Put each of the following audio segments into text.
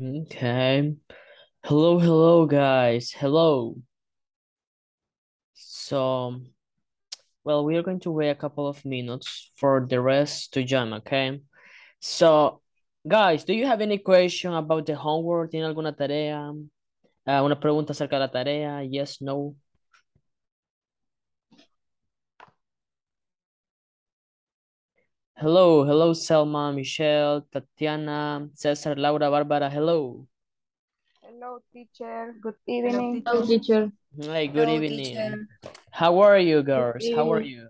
Okay. Hello, hello, guys. Hello. So, well, we are going to wait a couple of minutes for the rest to join, okay? So, guys, do you have any question about the homework? ¿Tiene alguna tarea? Uh, una pregunta acerca de la tarea? Yes, no? Hello, hello, Selma, Michelle, Tatiana, Cesar, Laura, Bárbara, hello. Hello, teacher. Good evening. Hello, teacher. Hey, good Hello, evening. teacher. How are you, girls? How are you?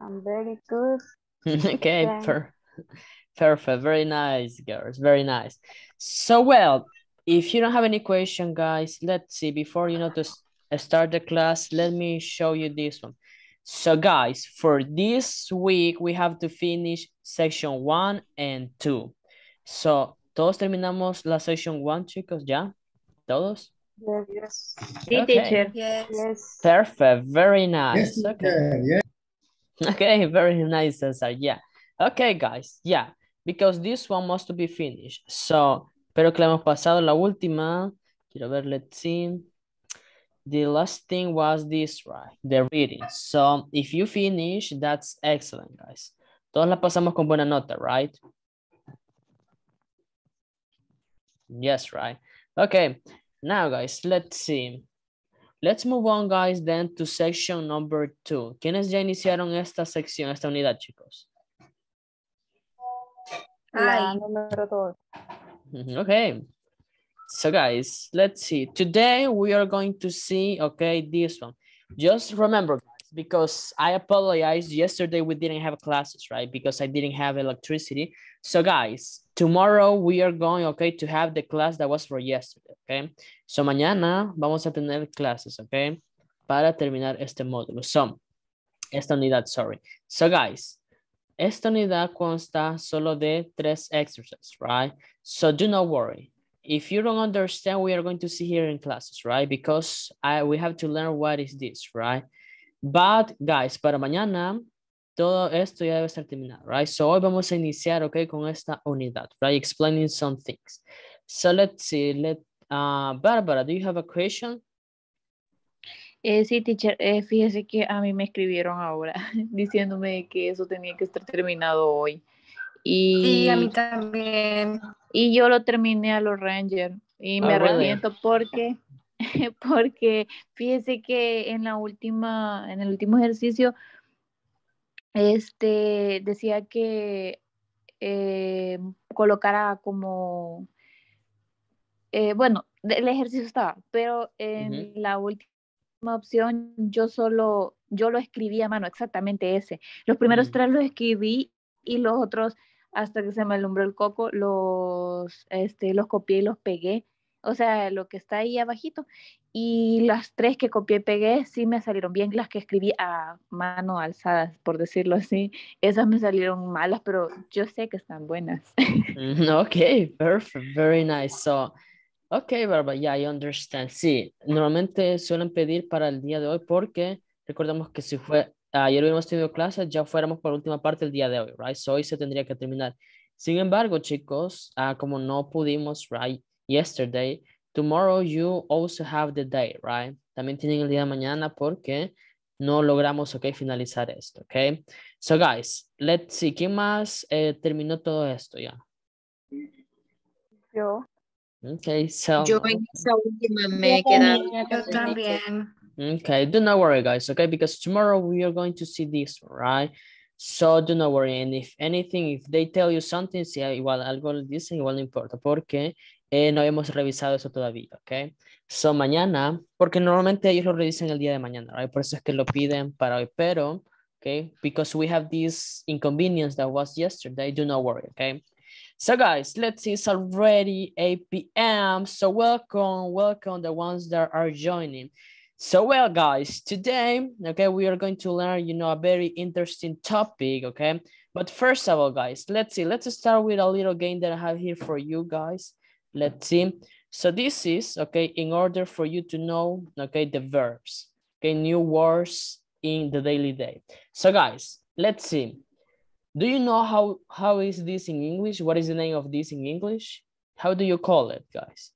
I'm very good. Okay, Thanks. per perfect. Very nice, girls. Very nice. So, well, if you don't have any question, guys, let's see. Before you know to start the class, let me show you this one. So, guys, for this week, we have to finish section one and two. So, todos terminamos la section one, chicos, ¿ya? ¿Todos? Yes, yes, Okay. teacher. Yes. yes. Perfect. Very nice. Yes, Okay. teacher, yes. Okay, very nice, Cesar. Yeah. Okay, guys. Yeah. Because this one must be finished. So, pero que la hemos pasado la última. Quiero ver, let's see. The last thing was this, right? The reading. So, if you finish, that's excellent, guys. Todos la pasamos con buena nota, right? Yes, right. Okay. Now, guys, let's see. Let's move on, guys, then to section number two. ¿Quiénes ya iniciaron esta sección, esta unidad, chicos? La número dos. Okay. So guys, let's see. Today we are going to see, okay, this one. Just remember, guys, because I apologize. Yesterday we didn't have classes, right? Because I didn't have electricity. So guys, tomorrow we are going, okay, to have the class that was for yesterday, okay? So mañana vamos a tener clases, okay? Para terminar este módulo. So, esta unidad, sorry. So guys, esta unidad consta solo de tres exercises, right? So do not worry. If you don't understand, we are going to see here in classes, right? Because I, we have to learn what is this, right? But guys, para mañana, todo esto ya debe estar terminado, right? So hoy vamos a iniciar, okay, con esta unidad, right? Explaining some things. So let's see, let, uh, Barbara, do you have a question? Eh, sí, teacher. Eh, fíjese que a mí me escribieron ahora diciéndome que eso tenía que estar terminado hoy. Y, Sí, a mí también. y yo lo terminé a los Rangers y me Oh, really? arrepiento porque, porque fíjese que en la última, en el último ejercicio, este decía que eh, colocara como, eh, bueno, el ejercicio estaba, pero en la última opción yo solo, yo lo escribí a mano, exactamente ese. Los primeros Mm. tres los escribí y los otros, hasta que se me alumbró el coco, los, este, los copié y los pegué. O sea, lo que está ahí abajito. Y las tres que copié y pegué sí me salieron bien. Las que escribí a mano alzadas, por decirlo así, esas me salieron malas, pero yo sé que están buenas. Mm, Okay, perfect, very nice. So, okay, Barbara, yeah, I understand. Sí, normalmente suelen pedir para el día de hoy porque recordemos que si fue ayer hubiéramos tenido clases, ya fuéramos por la última parte el día de hoy, right? So hoy se tendría que terminar. Sin embargo, chicos, ah, como no pudimos, right, yesterday, tomorrow you also have the day, right? También tienen el día de mañana porque no logramos, ok, finalizar esto, ok? So guys, let's see, ¿quién más eh, terminó todo esto ya? Yo. Okay, so Yo en esa última me he quedado. Yo también. Okay, do not worry, guys. Okay, because tomorrow we are going to see this, right? So do not worry. And if anything, if they tell you something, si igual algo les dicen, igual no importa, porque eh, no hemos revisado eso todavía, okay? So mañana, porque normalmente ellos lo revisan el día de mañana, right? Por eso es que lo piden para hoy, pero, okay, because we have this inconvenience that was yesterday, do not worry, okay? So guys, let's see, it's already 8 p.m. So welcome, welcome the ones that are joining. So well, guys, today, okay, we are going to learn, you know, a very interesting topic, okay? But first of all, guys, let's see, let's start with a little game that I have here for you guys. Let's see. So this is, okay, in order for you to know, okay, the verbs, okay, new words in the daily day. So guys, let's see. Do you know how, how is this in English? What is the name of this in English? How do you call it, guys?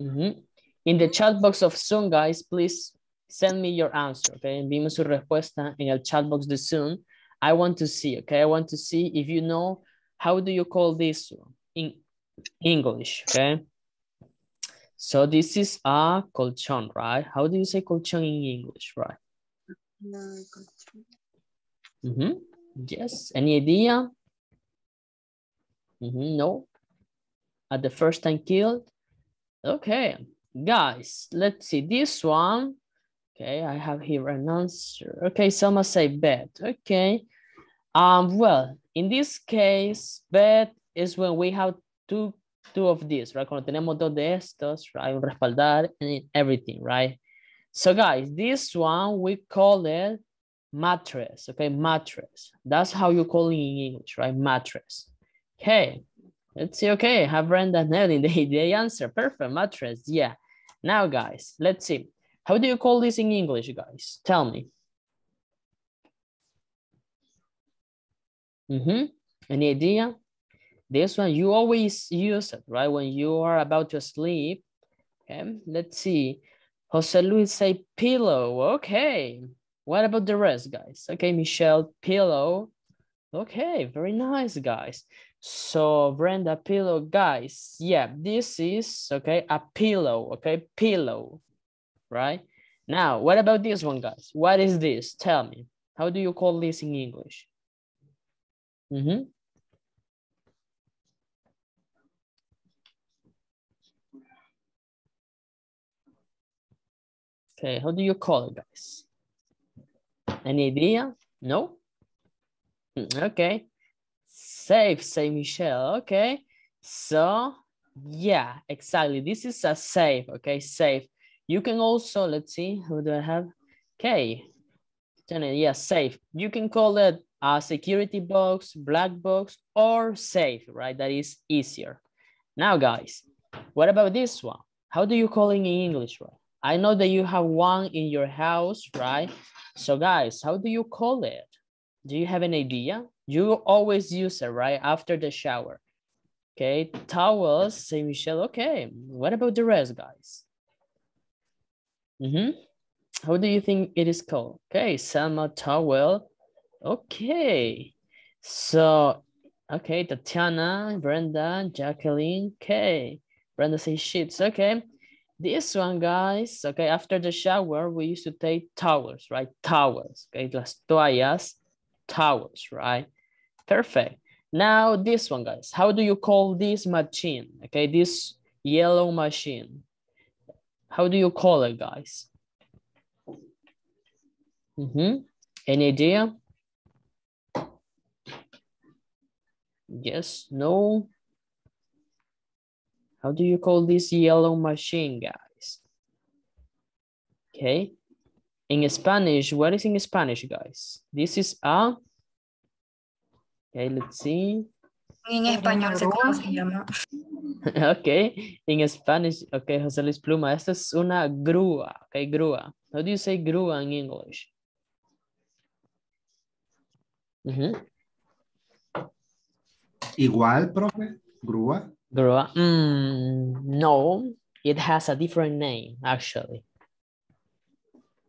Mhm. In the chat box of Zoom, guys, please send me your answer, okay? Envíame su respuesta en el chat box de Zoom. I want to see, okay? I want to see if you know, how do you call this in English, okay? So this is a colchón, right? How do you say colchón in English, right? Mm -hmm. Yes, any idea? Mhm, No? At the first time killed? Okay, guys, let's see this one. Okay, I have here an answer. Okay, Selma say bed. Okay. Um, well, in this case, bed is when we have two, two of these, right? Cuando tenemos dos de estos, right? Un respaldar and everything, right? So guys, this one, we call it mattress, okay? Mattress. That's how you call it in English, right? Mattress. Okay, let's see. Okay, have Brenda nailing the, they answer. Perfect, mattress. Yeah. Now, guys, let's see. How do you call this in English, guys? Tell me. Mm-hmm. Any idea? This one, you always use it, right? When you are about to sleep. Okay, let's see. Jose Luis say pillow. Okay. What about the rest, guys? Okay, Michelle, pillow. Okay, very nice, guys. So Brenda, pillow, guys. Yeah, this is, okay, a pillow, okay, pillow, right? Now, what about this one, guys? What is this? Tell me. How do you call this in English? Mm -hmm. Okay, how do you call it, guys? Any idea? No? Hmm, okay. Safe, say Michelle. Okay. So, yeah, exactly. This is a safe. Okay, safe. You can also, let's see, who do I have? Okay. Yeah, safe. You can call it a security box, black box, or safe, right? That is easier. Now, guys, what about this one? How do you call it in English, right? I know that you have one in your house, right? So guys, how do you call it? Do you have an idea? You always use it, right? After the shower. Okay, towels, say Michelle. Okay, what about the rest, guys? Mm -hmm. How do you think it is called? Okay, Selma towel. Okay, so, okay, Tatiana, Brenda, Jacqueline, okay. Brenda says sheets, okay. This one, guys, okay, after the shower, we used to take towels, right? Towels, okay, las toallas, towels, right? Perfect. Now this one, guys, how do you call this machine? Okay, this yellow machine. How do you call it, guys? Mm -hmm. Any idea? Yes, no? How do you call this yellow machine, guys? Okay. In Spanish, what is in Spanish, guys? This is a... Okay, let's see. En español sé cómo se llama. okay, in Spanish, okay, José Luis Pluma, esta es una grúa, okay, grúa. How do you say grúa in English? Mm -hmm. Igual, profe, grúa. Grúa. Mm, no, it has a different name, actually.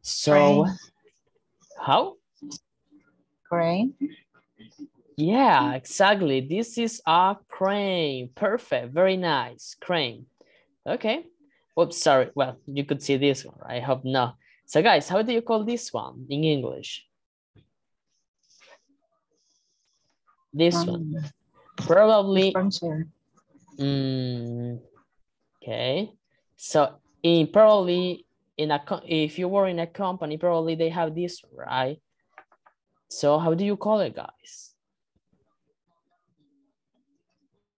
So, Crane. how? Crane. Yeah, exactly. This is a crane. Perfect. Very nice. Crane. Okay. Oops, sorry. Well, you could see this one. I hope not. So guys, how do you call this one in English? This one. Um, Probably dispenser. Mm, okay. So in probably in a if you were in a company, probably they have this, right? So how do you call it, guys?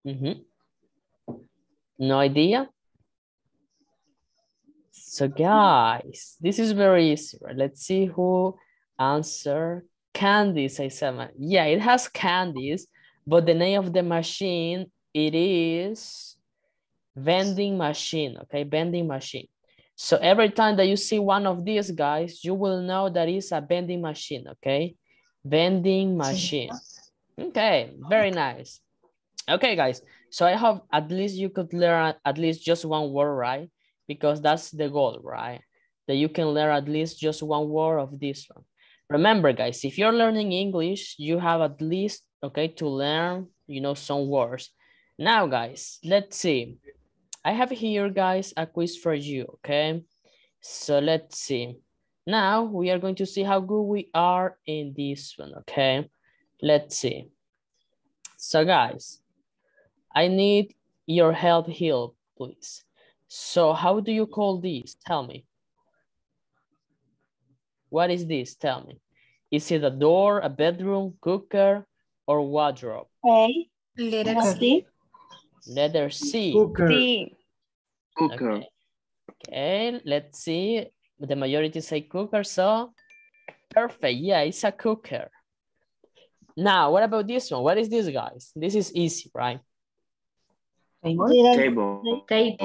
Mm-hmm. No idea? So guys, this is very easy, right? Let's see who answer. Candy says seven. Yeah, it has candies, but the name of the machine, it is vending machine, okay? Vending machine. So every time that you see one of these guys, you will know that it's a vending machine, okay? Vending machine. Okay, very nice. Okay, guys. So I hope at least you could learn at least just one word, right? Because that's the goal, right? That you can learn at least just one word of this one. Remember, guys, if you're learning English, you have at least, okay, to learn, you know, some words. Now, guys, let's see. I have here, guys, a quiz for you, okay? So let's see. Now we are going to see how good we are in this one, okay? Let's see. So guys, I need your help here, please. So how do you call this? Tell me. What is this? Tell me. Is it a door, a bedroom, cooker, or wardrobe? A. Letter C. C. Letter C. Cooker. C. Okay. Okay, let's see. The majority say cooker, so perfect. Yeah, it's a cooker. Now, what about this one? What is this, guys? This is easy, right? Table. Table. Table.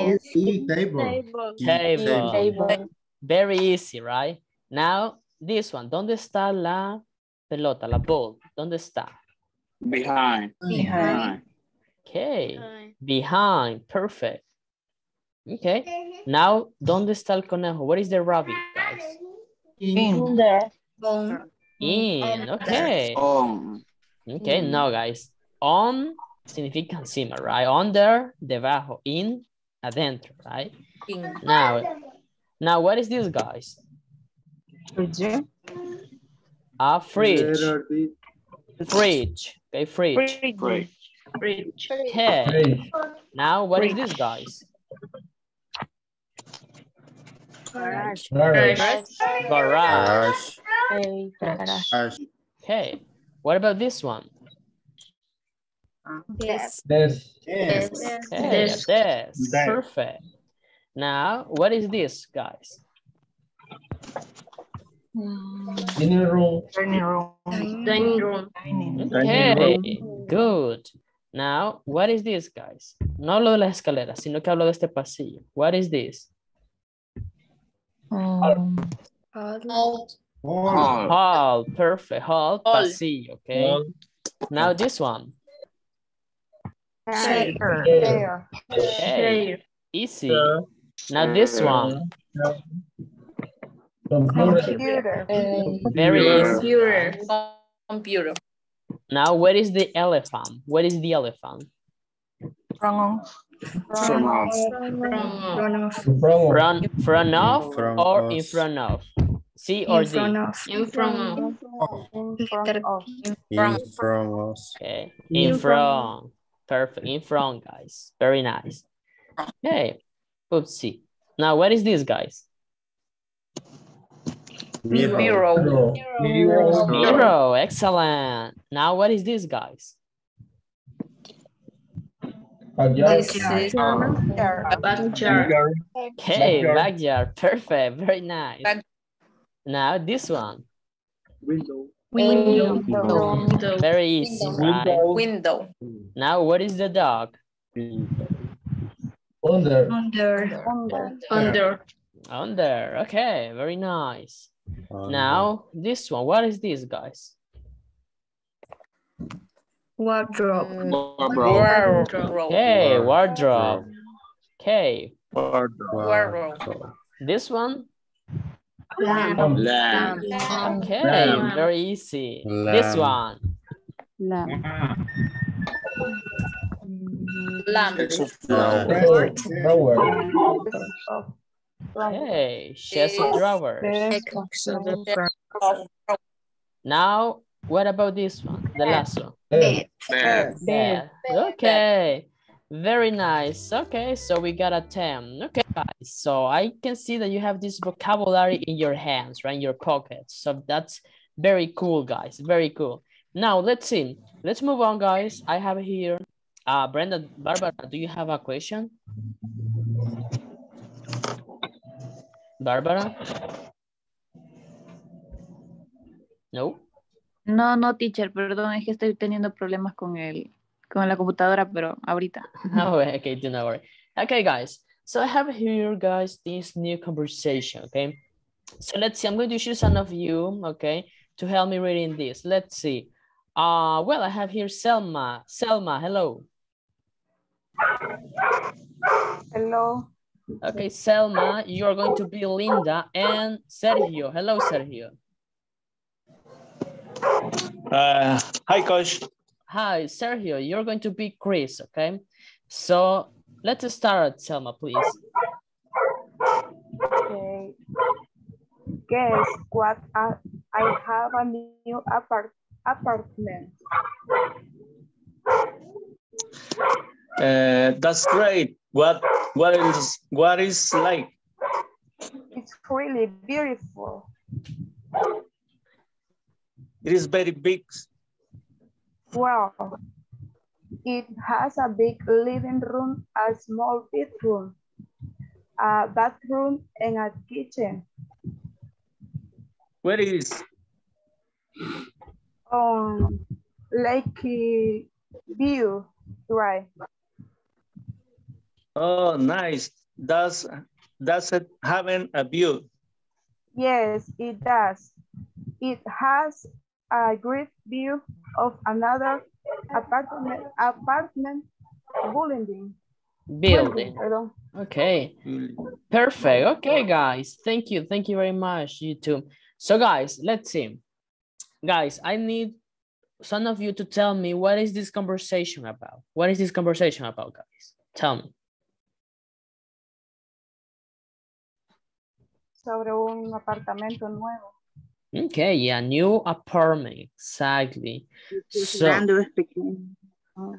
Table. Table. Table. Very easy, right? Now, this one. ¿Dónde está la pelota, la ball? ¿Dónde está? Behind. Behind. Okay. Behind. Perfect. Okay. Now, ¿dónde está el conejo? Where is the rabbit, guys? In. There. On. In. Okay. On. Okay, no, guys. On significa encima, right? Under, debajo. In, adentro, right? Now, now what is this, guys? Fridge. A fridge. Letter D. Fridge. Okay, fridge. Great. Okay. Fridge. Now, what is this, guys? Garage. Garage. A. Garage. Okay. What about this one? Desk. Desk. Desk. Okay, a Desk. desk. Desk. Perfect. Now, what is this, guys? Dining room. Dining room. Dining room. Dining. Okay, good. Now, what is this, guys? No hablo de las escaleras, sino que hablo de este pasillo. What is this? Um, Hall. Hall. Hall. Hall, perfect. Hall, Hall. pasillo, okay? Now this one. Chair. There. Okay, easy. Now this one. Computer. Very easy. Computer. Computer. Now, where is the elephant? Where is the elephant? From From off. Front of. Front, front of or in front of? C or In front of. In front of. In front of. From us. Okay, in front. Perfect, in front, guys. Very nice. Okay, let's see. Now, what is this, guys? Mirror. Mirror, Mirror. excellent. Now, what is this, guys? This is Backyard. Okay, backyard, perfect, very nice. Back- Now, this one, Window. window. Window. very easy, right? Window. Now, what is the dog? Under. Under. Under. Under, okay, very nice. Under. Now, this one, what is this, guys? Wardrobe. Mm. Wardrobe. Okay, wardrobe. Okay, Wardrobe. wardrobe. this one? Lamp. Lamp. Okay, Lamp. very easy. This one? Lamp. Lamp. Flower. Okay, chest of drawers. Desk. Now, what about this one? The last one? Bed. Bed. Yeah. Okay. Very nice. Okay, so we got a 10. Okay, guys. So I can see that you have this vocabulary in your hands, right? In your pockets. So that's very cool, guys. Very cool. Now, let's see. Let's move on, guys. I have here, uh, Brenda, Barbara, do you have a question? Barbara? No? No, no, teacher, perdón, es que estoy teniendo problemas con el, con la computadora, pero ahorita. Oh, okay, do not worry. Okay, guys. So I have here, guys, this new conversation, okay? So let's see, I'm going to choose some of you, okay, to help me reading this. Let's see. Uh, well, I have here Selma. Selma, hello. Hello. Okay, Selma, you're going to be Linda and Sergio. Hello, Sergio. Uh, hi, coach. Hi, Sergio, you're going to be Chris, okay? So let's start, Selma, please. Okay. Guess what? I, I have a new apart apartment. Uh, that's great. What what is what is like? It's really beautiful. It is very big. Wow. It has a big living room, a small bedroom, a bathroom, and a kitchen. Where is? Um, Lake View, right? Oh, nice. Does does it having a view? Yes, it does. It has a great view of another apartment apartment building. Building. Pardon. Okay, perfect. Okay, guys, thank you. Thank you very much, you too. So guys, let's see. Guys, I need some of you to tell me what is this conversation about? What is this conversation about, guys? Tell me. Sobre un apartamento nuevo. Okay, yeah, new apartment, exactly. So,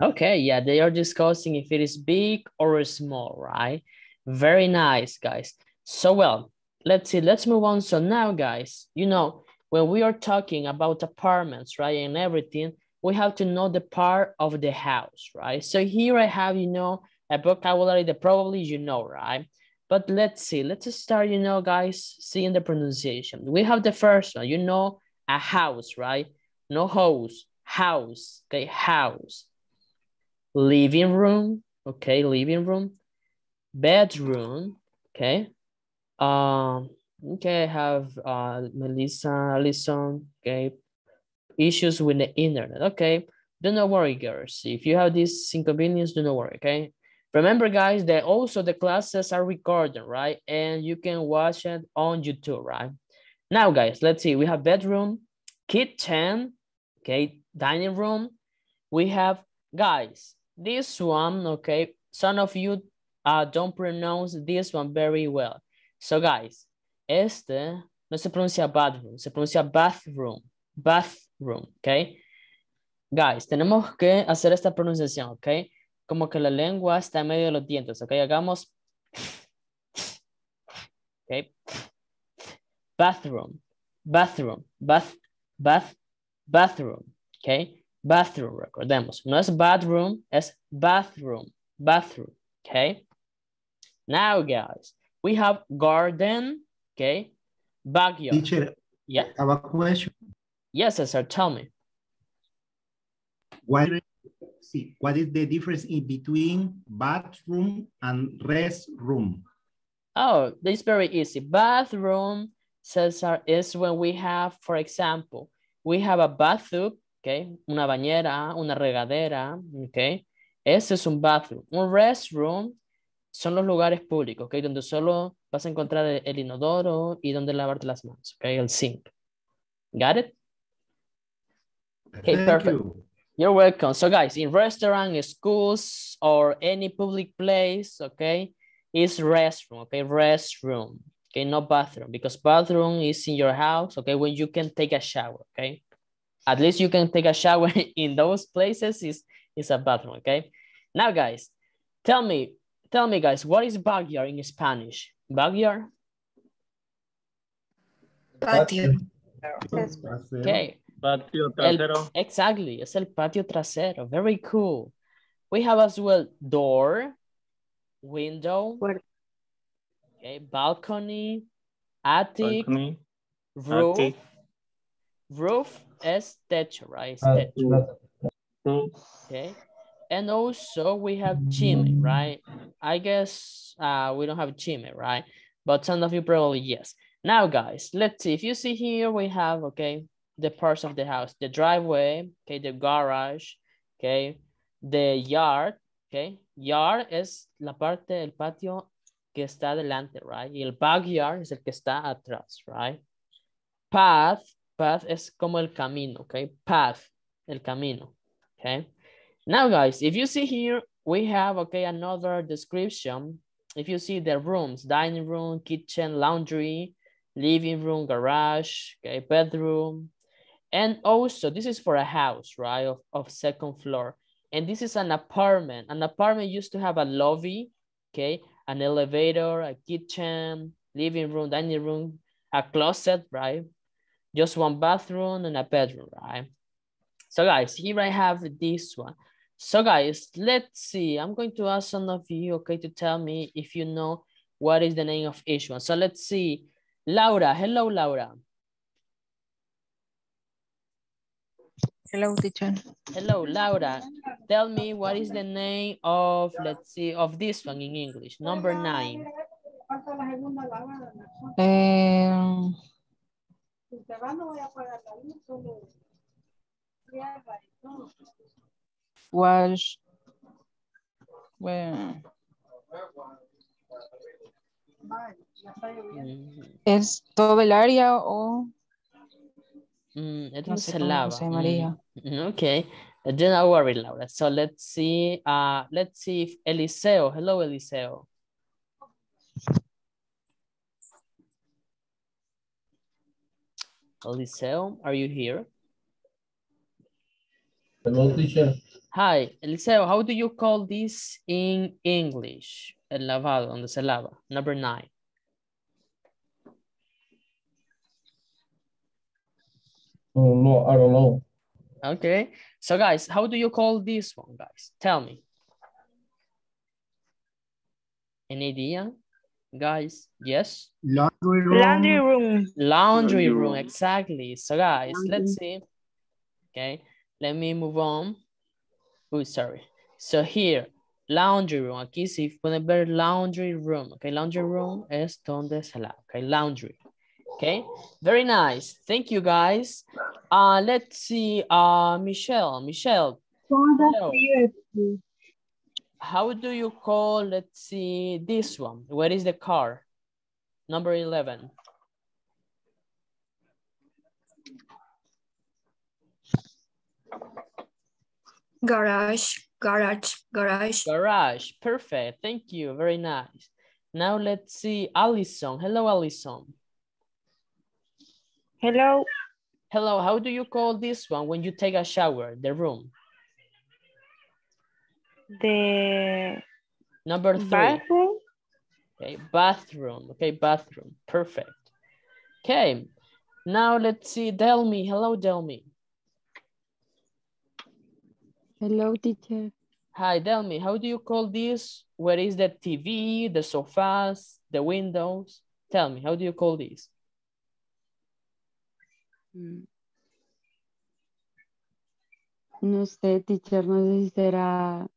okay, yeah, they are discussing if it is big or small, right? Very nice, guys. So, well, let's see, let's move on. So now, guys, you know, when we are talking about apartments, right, and everything, we have to know the part of the house, right? So here I have, you know, a vocabulary that probably you know, right? But let's see, let's start, you know, guys, seeing the pronunciation. We have the first one, you know, a house, right? No house, house, okay, house. Living room, okay, living room. Bedroom, okay. Um, okay, I have uh, Melissa, Alison, okay. Issues with the internet, okay. Do not worry, girls. If you have this inconvenience, do not worry, okay? Remember, guys, that also the classes are recorded, right? And you can watch it on YouTube, right? Now, guys, let's see. We have bedroom, kitchen, okay, dining room. We have, guys, this one, okay, some of you uh, don't pronounce this one very well. So, guys, este no se pronuncia bathroom, se pronuncia bathroom, bathroom, okay? Guys, tenemos que hacer esta pronunciación, okay? Como que la lengua está en medio de los dientes, ¿ok? Hagamos, ¿ok? Bathroom, bathroom, bath, bath, bathroom, ¿ok? Bathroom, recordemos. No es bathroom, es bathroom, bathroom, ¿ok? Now, guys, we have garden, ¿ok? Backyard. Teacher, yeah. I have a question. Yes, sir, tell me. What, see, what is the difference in between bathroom and restroom? Oh, this is very easy. Bathroom, Cesar, is when we have, for example, we have a bathtub, okay? Una bañera, una regadera, okay? Ese es un bathroom. Un restroom son los lugares públicos, okay? Donde solo vas a encontrar el, el inodoro y donde lavarte las manos, okay? El sink. Got it? Okay, Thank perfect. you. You're welcome. So guys, in restaurant, schools, or any public place, okay, is restroom, okay, restroom, okay, not bathroom, because bathroom is in your house, okay, when you can take a shower, okay? At least you can take a shower in those places is, is a bathroom, okay? Now guys, tell me, tell me guys, what is backyard in Spanish? Backyard? Patio. Okay. Patio El- exactly, es el patio trasero. Very cool. We have as well door, window, Puerta. okay, balcony, attic, balcony, roof. attic. Roof is techo, right? It's techo, okay. And also we have chimney, right? I guess uh, we don't have chimney, right? But some of you probably yes. Now, guys, let's see. If you see here, we have, okay, the parts of the house. The driveway, okay, the garage, okay, the yard, okay. Yard es la parte del patio que está delante, right? Y el backyard es el que está atrás, right? Path, path es como el camino, okay? Path, el camino, okay? Now, guys, if you see here, we have, okay, another description. If you see the rooms, dining room, kitchen, laundry, living room, garage, okay, bedroom. And also, this is for a house, right, of, of second floor. And this is an apartment. An apartment used to have a lobby, okay, an elevator, a kitchen, living room, dining room, a closet, right? Just one bathroom and a bedroom, right? So guys, here I have this one. So guys, let's see. I'm going to ask some of you, okay, to tell me if you know what is the name of each one. So let's see. Laura, hello, Laura. Hello, teacher. Hello, Laura. Tell me what is the name of, let's see, of this one in English. Number nine. Um, wash. Well, Mm, ¿Es todo el área o mm, it no was sé a cómo lava. se llamaría? Mm, Okay, do not worry, Laura. So let's see. Uh, let's see if Eliseo. Hello, Eliseo. Eliseo, are you here? Hello, teacher. Hi, Eliseo. How do you call this in English? El lavado, donde se lava. Number nine. Oh, no, I don't know. Okay. So guys, how do you call this one, guys? Tell me. Any idea? Guys, yes? Laundry room. Laundry room. Laundry room, exactly. So guys, let's see. Okay, let me move on. Oh, sorry. So here, laundry room. Aquí si pueden ver laundry room. Okay, laundry room es donde se lava. Okay, laundry. Okay, very nice. Thank you guys. Uh, let's see, uh, Michelle, Michelle. hello. How do you call, let's see, this one? Where is the car? Number 11. Garage. Garage. Garage. Garage, perfect. Thank you, very nice. Now let's see, Allison. Hello, Allison. Hello. Hello, how do you call this one when you take a shower, the room? The Number three. bathroom. Okay, bathroom. Okay, bathroom. Perfect. Okay, now let's see, Delmi. Hello, Delmi. Hello, teacher. Hi, Delmi. How do you call this? Where is the TV, the sofas, the windows? Tell me, how do you call this? Mm. No sé, teacher, no sé si será...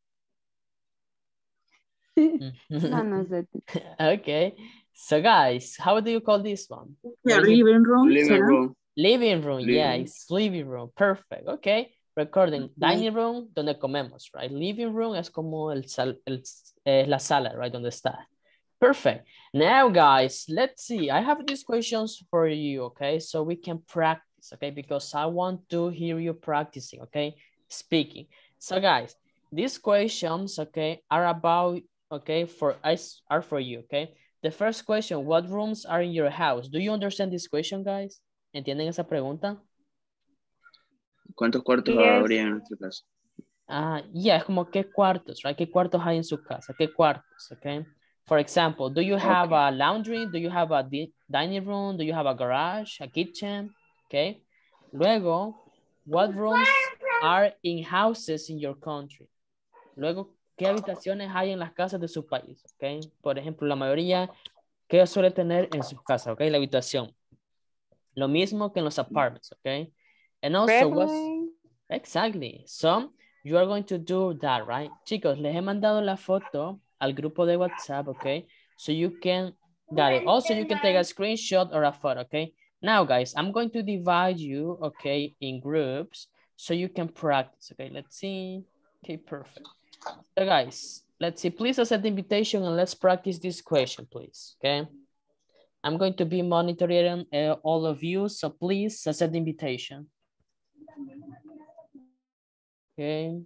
No, no sé. okay. So guys, how do you call this one? Yeah, What is it? living room. Living room. Living yeah, Living. it's living room. Perfect, okay. Recording, dining room, donde comemos, right? Living room es como el sal, el, eh, la sala, right? Donde está. Perfect. Now, guys, let's see. I have these questions for you, okay? So we can practice, okay? Because I want to hear you practicing, okay? Speaking. So, guys, these questions, okay, are about, okay, for us, are for you, okay? The first question, what rooms are in your house? Do you understand this question, guys? ¿Entienden esa pregunta? ¿Cuántos cuartos Yes. habría en nuestra casa? Ah, yeah, es como qué cuartos, right? ¿Qué cuartos hay en su casa? ¿Qué cuartos, okay? For example, do you have a laundry? Do you have a di- dining room? Do you have a garage, a kitchen? Okay. Luego, what rooms are in houses in your country? Luego, ¿qué habitaciones hay en las casas de su país? Okay. Por ejemplo, la mayoría, ¿qué suele tener en su casa? Okay, la habitación. Lo mismo que en los apartments, okay? And also, what's... Exactly. So, you are going to do that, right? Chicos, les he mandado la foto al grupo de WhatsApp, okay? So you can, got it. Also, you can take a screenshot or a photo, okay? Now, guys, I'm going to divide you, okay, in groups so you can practice. Okay, let's see. Okay, perfect. So, guys, let's see. Please accept the invitation and let's practice this question, please. Okay. I'm going to be monitoring uh, all of you, so please accept the invitation. Okay.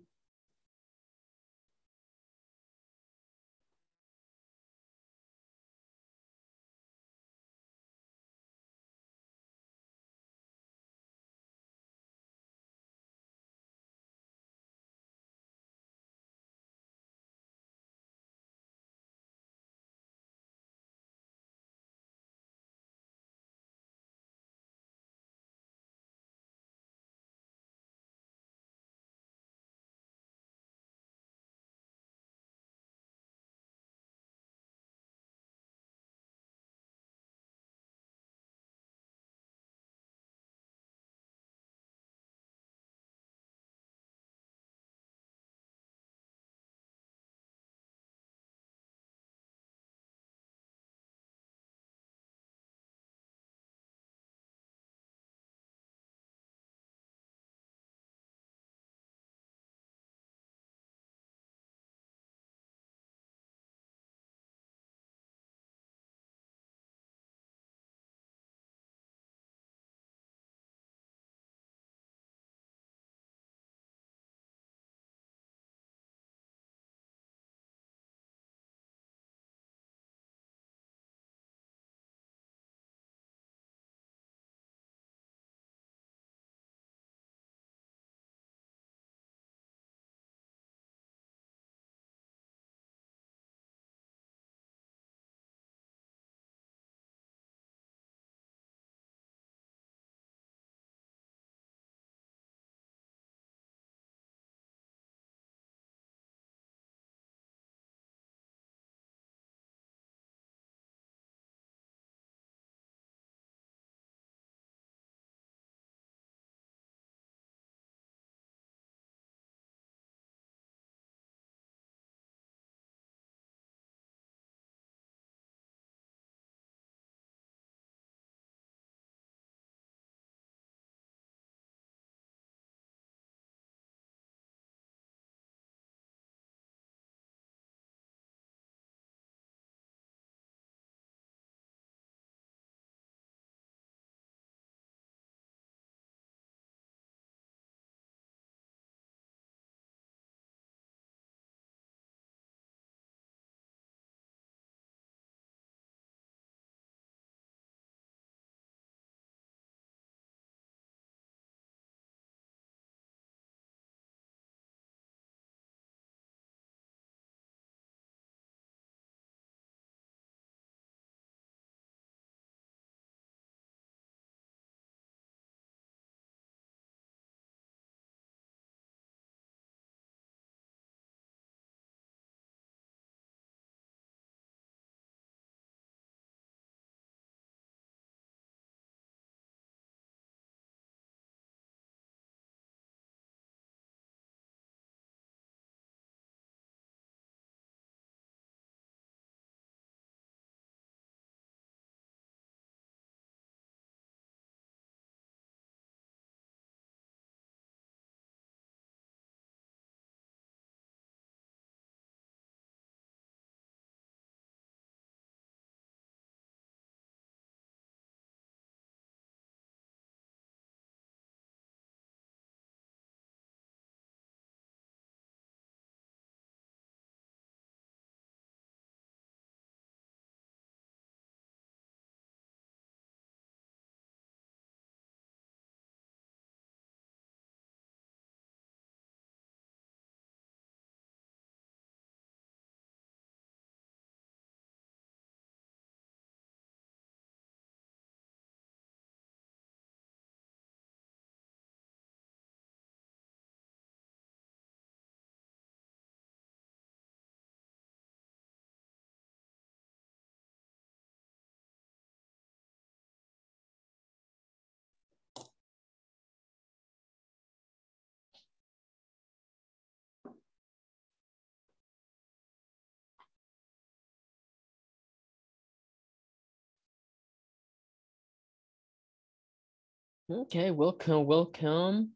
Okay, welcome, welcome.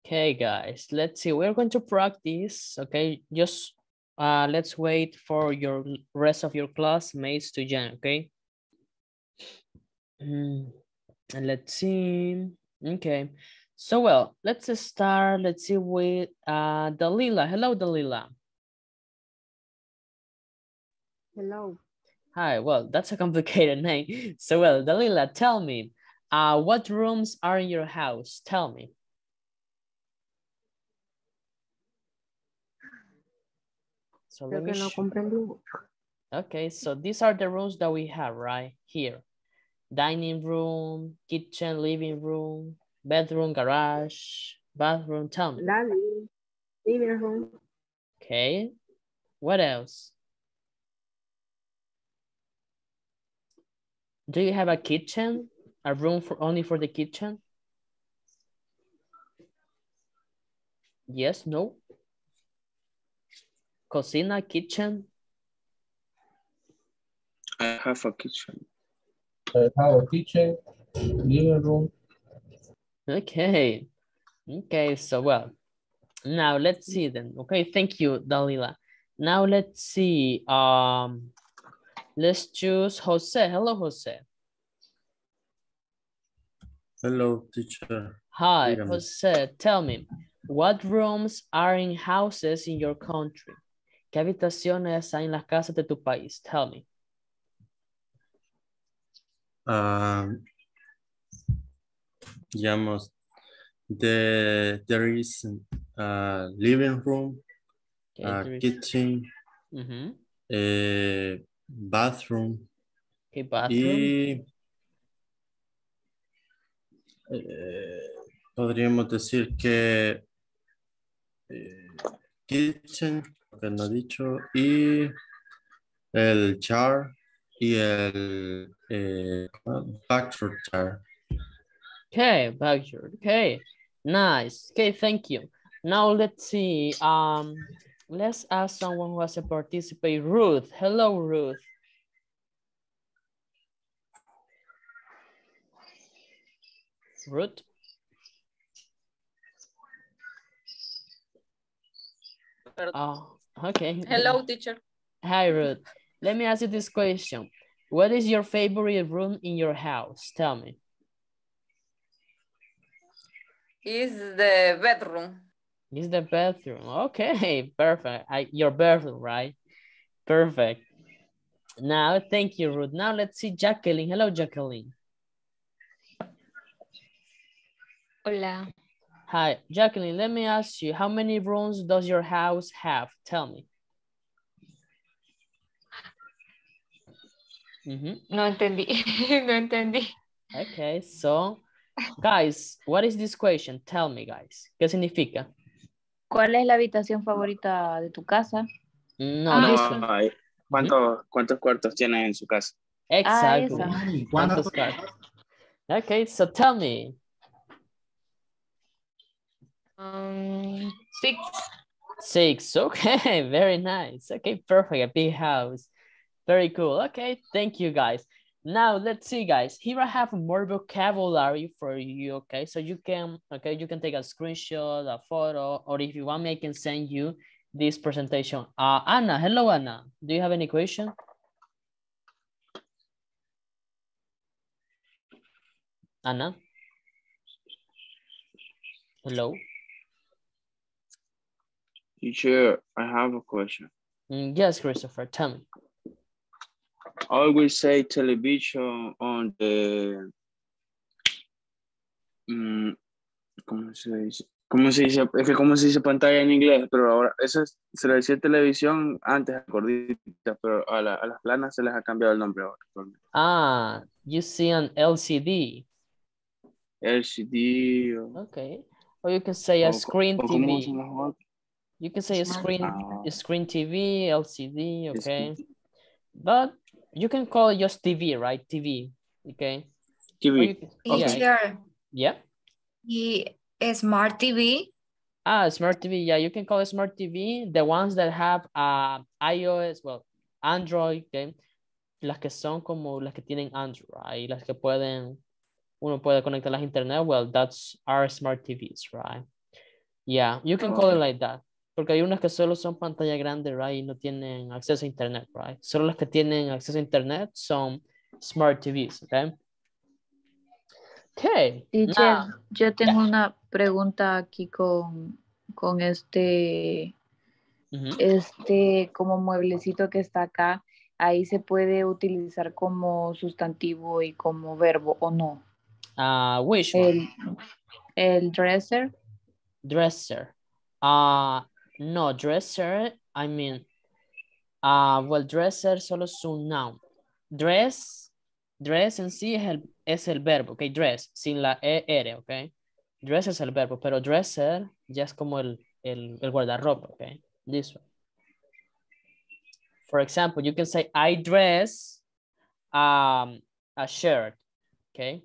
Okay, guys, let's see. We're going to practice. Okay, just uh, let's wait for your rest of your classmates to join. Okay. Mm, and let's see. Okay. So well, let's start. Let's see with uh, Dalila. Hello, Dalila. Hello. Hi. Well, that's a complicated name. So well, Dalila, tell me, uh, what rooms are in your house? Tell me. So let me no. Okay, so these are the rooms that we have right here. Dining room, kitchen, living room, bedroom, garage, bathroom, tell me. Living room. Okay, what else? Do you have a kitchen? A room for only for the kitchen? Yes, no? Cocina, kitchen? I have a kitchen. I have a kitchen, living room. Okay. Okay, so well, now let's see then. Okay, thank you, Dalila. Now let's see. Um, let's choose Jose. Hello, Jose. Hello, teacher. Hi. Jose. Tell me, what rooms are in houses in your country? ¿Qué habitaciones hay en las casas de tu país? Tell me. Um, digamos, the, there is a living room, Okay, a is- kitchen, Mhm. a bathroom Okay, bathroom. y eh, podríamos decir que eh, kitchen, que no he dicho, y el jar y el eh, jar. Okay, backyard. Okay, nice. Okay, thank you. Now let's see. Um, let's ask someone who has to participate. Ruth. Hello, Ruth. Ruth. Oh, okay. Hello, teacher. Hi, Ruth. Let me ask you this question. What is your favorite room in your house? Tell me. Is the bedroom. Is the bathroom. Okay, perfect. I, your bathroom, right? Perfect. Now, thank you, Ruth. Now let's see Jacqueline. Hello, Jacqueline. Hola. Hi, Jacqueline, let me ask you, how many rooms does your house have? Tell me. Mhm. No entendí. no entendí. Okay, so, guys, what is this question? Tell me, guys. ¿Qué significa? ¿Cuál es la habitación favorita de tu casa? No, Ah. Ay, ¿cuántos, ¿Cuántos cuartos tienen en su casa? Ay, ¿cuántas- ¿Cuántos cuartos? Okay, so tell me. Um, six. Six. Okay, very nice. Okay, perfect. A big house. Very cool. Okay, thank you guys. Now let's see, guys. Here I have more vocabulary for you. Okay, so you can okay, you can take a screenshot, a photo, or if you want me, I can send you this presentation. Uh Anna, hello Anna. Do you have any question? Anna? Hello? Teacher, I have a question. Mm, yes, Christopher, tell me. I always say television on the... mm, ¿Cómo se dice? ¿Cómo se dice? Es que cómo se dice pantalla en inglés, pero ahora eso es- se le decía televisión antes a gorditas, pero a, la- a las planas se les ha cambiado el nombre ahora. Ah, you see an LCD. LCD o, Okay. Or you can say a o- screen o TV. Son las otras. You can say a screen a screen TV, LCD, okay. But you can call it just TV, right? TV, okay. TV. you can- yeah, Teacher, yeah. y Smart TV. Ah, smart TV. Yeah, you can call it smart TV. The ones that have uh, iOS, well, Android, okay. Las que son como las que tienen Android, right? Las que pueden uno puede conectar las internet, well, that's our smart TVs, right? Yeah, you can call it like that. Porque hay unas que solo son pantalla grande, right? Y no tienen acceso a internet, right? Solo las que tienen acceso a internet son smart TVs, okay? Okay. Teacher, yo tengo una pregunta aquí con, con este, este como mueblecito que está acá. Ahí se puede utilizar como sustantivo y como verbo o no. Ah, which one? El, el dresser. Dresser. Uh, no, dresser, I mean, uh, well, dresser solo es un noun. Dress, dress en sí es el, es el verbo, ok, dress, sin la ER, ok. Dress es el verbo, pero dresser ya es como el, el, el guardarropa, ok. This one. For example, you can say, I dress um, a shirt, ok.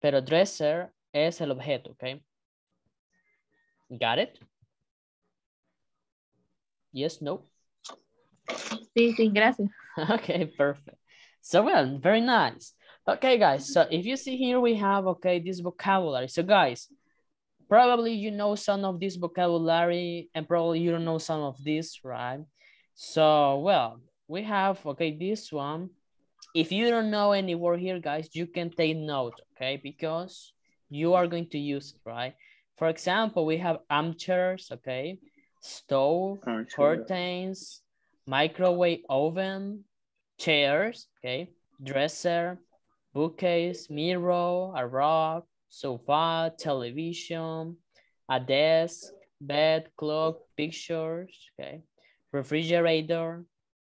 Pero dresser es el objeto, ok. Got it? Yes, no? Sí, sí, gracias. Okay, perfect. So well, very nice. Okay, guys, so if you see here, we have, okay, this vocabulary. So guys, probably you know some of this vocabulary and probably you don't know some of this, right? So, well, we have, okay, this one. If you don't know any word here, guys, you can take note, okay? Because you are going to use it, right? For example, we have armchairs, okay? Stove, curtains, microwave oven, chairs, okay? Dresser, bookcase, mirror, a rock, sofa, television, a desk, bed, clock, pictures, okay? Refrigerator,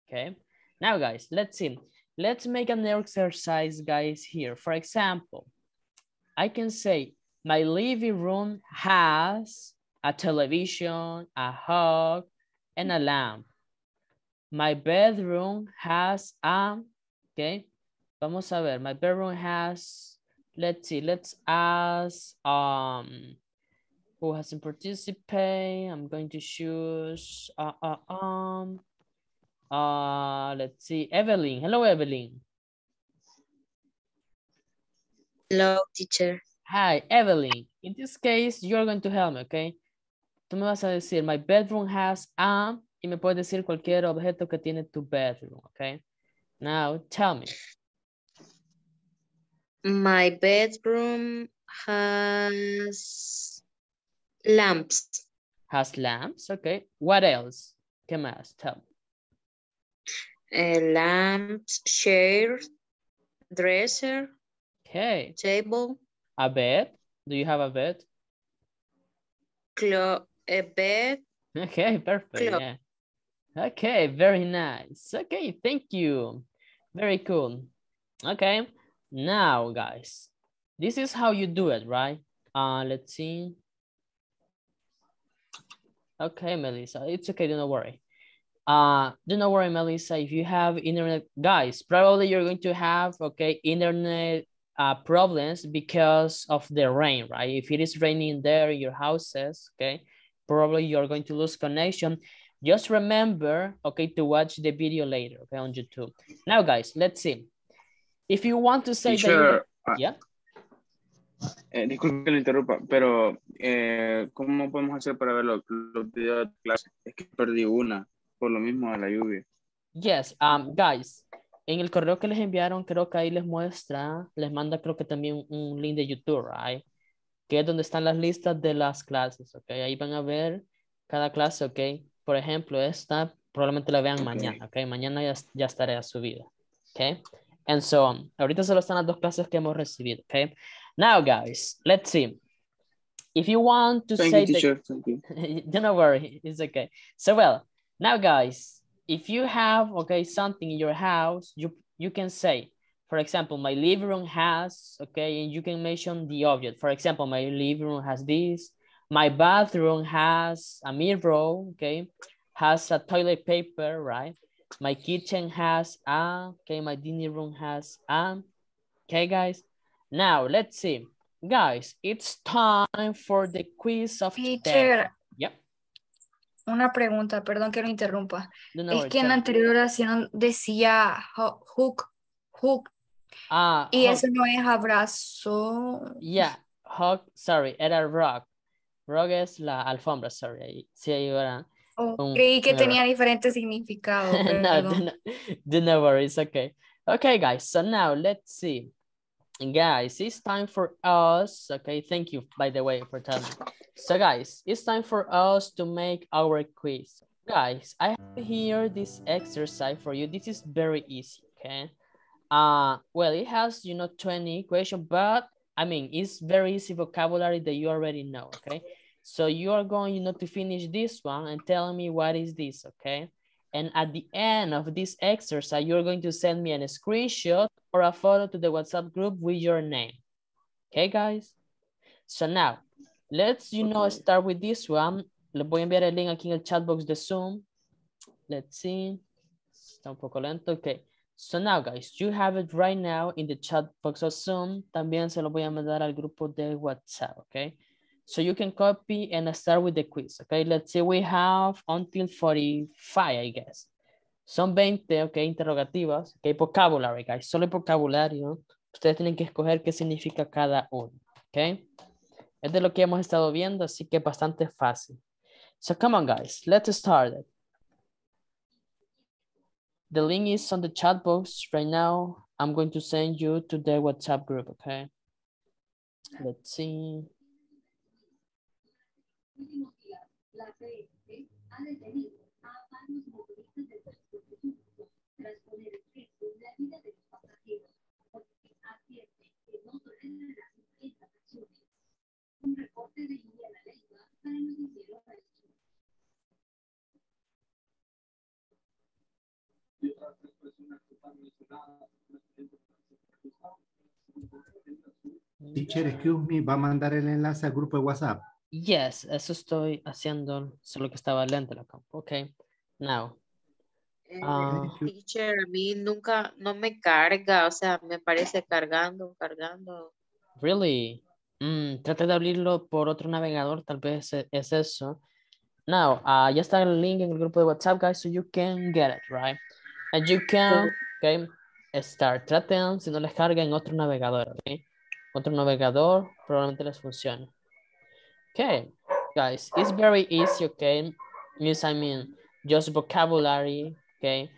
okay? Now, guys, let's see. Let's make an exercise, guys, here. For example, I can say, my living room has a television, a hug, and a lamp. My bedroom has a, okay, vamos a ver, my bedroom has, let's see, let's ask, um, who hasn't participated? I'm going to choose, uh, uh, um, uh, let's see, Evelyn. Hello, Evelyn. Hello, teacher. Hi, Evelyn. In this case, you're going to help me, okay? Tú me vas a decir, my bedroom has a, y me puedes decir cualquier objeto que tiene tu bedroom, okay? Now, tell me. My bedroom has lamps. Has lamps, okay? What else? ¿Qué más? Tell me. Uh, lamps, chairs, dresser, Okay. table, A bed? Do you have a bed? clo a bed, Okay, perfect. Yeah. Okay, very nice. Okay, thank you. Very cool. Okay, now guys, this is how you do it, right? Uh, let's see. Okay, Melissa, it's okay, do not worry. Uh, do not worry, Melissa, if you have internet, guys, probably you're going to have, okay, internet uh, problems because of the rain, right? If it is raining there in your houses, okay, probably you're going to lose connection. Just remember, okay, to watch the video later, okay, on YouTube. Now, guys, let's see. If you want to say that Teacher, you- ah, yeah, eh, disculpe que le interrumpa, pero eh, ¿cómo podemos hacer para ver los, los videos de clase? Es que perdí una, por lo mismo de la lluvia. yes, um, guys, en el correo que les enviaron, creo que ahí les muestra, les manda creo que también un link de YouTube, right? Que es donde están las listas de las clases, ok, ahí van a ver cada clase, ok. Por ejemplo, esta probablemente la vean mañana, ok, mañana ya, ya estará subida, ok. And so on. Ahorita solo están las dos clases que hemos recibido, ok. Now, guys, let's see. If you want to Thank say you, the- teacher. Thank you. don't worry, it's okay. So well, now guys, if you have okay something in your house, you you can say, for example, my living room has okay, and you can mention the object. For example, my living room has this. My bathroom has a mirror, okay, has a toilet paper, right? My kitchen has a, okay, my dining room has a, okay, guys. Now let's see, guys. It's time for the quiz of today. Teacher, Yep. una pregunta, perdón que lo interrumpa. No, no es que en la anterior oración decía hook, hook. Ah, Y eso no es abrazo. Yeah, hug, sorry, era rock. Rock es la alfombra, sorry. Sí, ahí era. Oh, un- creí que un tenía diferentes significados. no, do perdón. not, do not worry, it's okay. Okay, guys, so now let's see. Guys, it's time for us, okay, thank you, by the way, for telling me. So guys, it's time for us to make our quiz. Guys, I have here this exercise for you. This is very easy, okay? Uh, well, it has, you know, 20 questions, but I mean, it's very easy vocabulary that you already know, okay? So you are going, you know, to finish this one and tell me what is this, okay? And at the end of this exercise, you're going to send me a screenshot or a photo to the WhatsApp group with your name. Okay, guys? So now, let's, you know, start with this one. Les voy a enviar el link aquí en el chat box de Zoom. Let's see. Está un poco lento. Okay. So now, guys, you have it right now in the chat box of Zoom. También se lo voy a mandar al grupo de WhatsApp, okay? So you can copy and start with the quiz, okay? Let's say we have until 45, I guess. Son 20, ok, interrogativas, ok, vocabulary, guys, solo el vocabulario. Ustedes tienen que escoger qué significa cada uno, ok? Es de lo que hemos estado viendo, así que bastante fácil. So come on, guys, let's start it. The link is on the chat box right now. I'm going to send you to the WhatsApp group, okay? Let's see. Teacher, excuse me, va a mandar el enlace al grupo de WhatsApp. Yes, eso estoy haciendo, solo que estaba lento la campo. Ok, now. Eh, Ah. teacher, a mí nunca, no me carga, o sea, me parece cargando, cargando. Really? Mm, trate de abrirlo por otro navegador, tal vez e- es eso. Now, ah, ya está el link en el grupo de WhatsApp, guys, so you can get it, right? And you can, okay, start. Traten, si no les carga, en otro navegador, ok? Otro navegador, probablemente les funcione. Okay, guys, it's very easy, okay? Yes, I mean, just vocabulary, okay?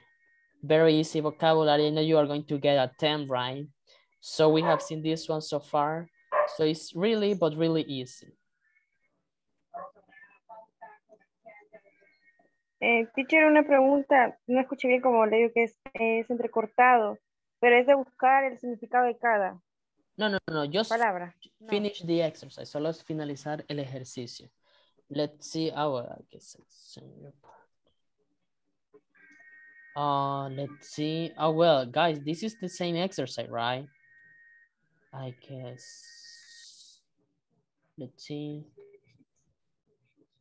Very easy vocabulary. Know you are going to get a 10, right? So we have seen this one so far. So it's really, but really easy. Eh, teacher, una pregunta. No escuché bien como le digo que es, es entrecortado, pero es de buscar el significado de cada No, no, no, just palabra. finish the exercise. Solo es finalizar el ejercicio. Let's see. Uh, let's see. Oh, well, guys, this is the same exercise, right? I guess. Let's see.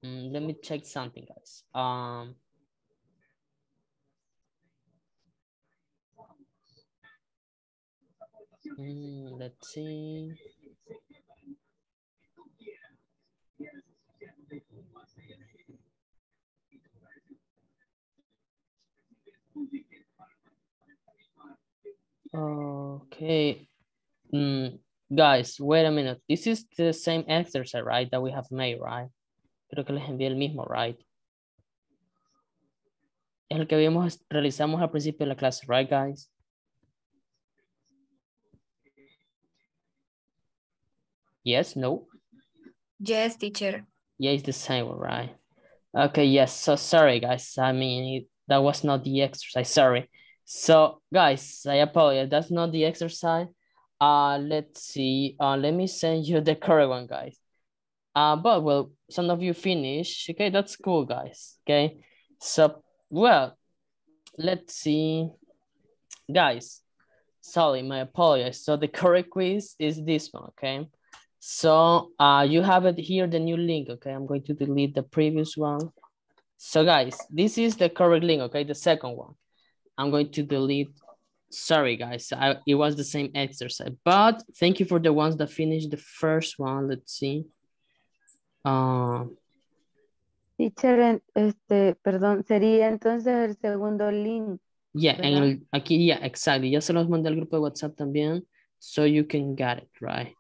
Mm, let me check something, guys. Um, mm, let's see. Okay. Mm, guys, wait a minute. This is the same exercise, right? That we have made, right? Creo que les envié el mismo, right? Es el que vimos, realizamos al principio de la clase, right, guys? Yes, no? Yes, teacher. Yeah, it's the same right? Okay, yes, so sorry, guys. I mean, it- that was not the exercise, sorry. So, guys, I apologize. That's not the exercise. Uh, let's see. Uh, let me send you the correct one, guys. Uh, but, well, some of you finish. Okay, that's cool, guys. Okay, so, well, let's see. Guys, sorry, my apologies. So, the correct quiz is this one, okay? So uh, you have it here, the new link, okay? I'm going to delete the previous one. So guys, this is the correct link, okay? The second one. I'm going to delete, sorry guys, I, it was the same exercise, but thank you for the ones that finished the first one. Let's see. Um, Teacher, en- este, perdón, sería entonces el segundo link. Yeah, en el, aquí, yeah, exactly. Ya se los mandé al grupo de WhatsApp también, so you can get it, right?